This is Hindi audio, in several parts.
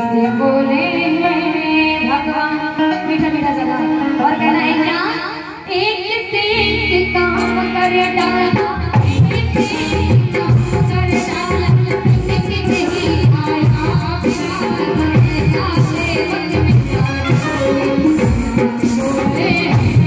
से बोले भगवान, मीठा मीठा जगह। और कहना है, क्या? एक से एक काम कर डाला। एक से एक काम कर डाला। किसी से ही आया? प्यार ऐसा सेवक मिला कोई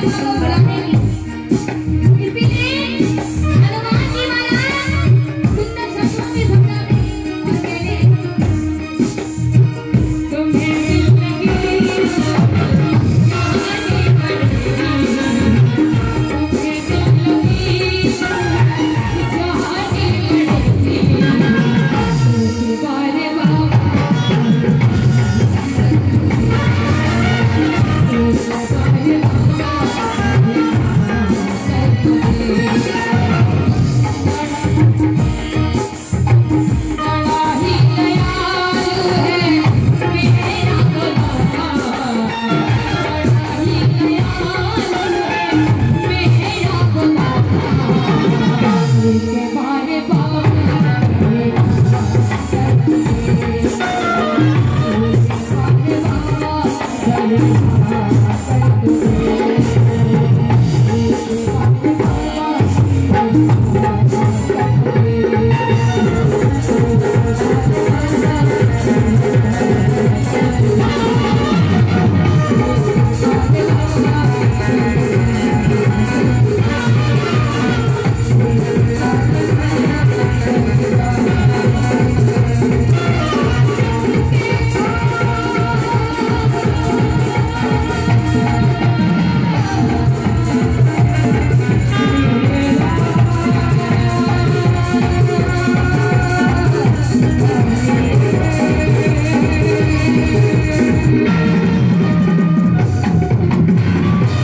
Thank you.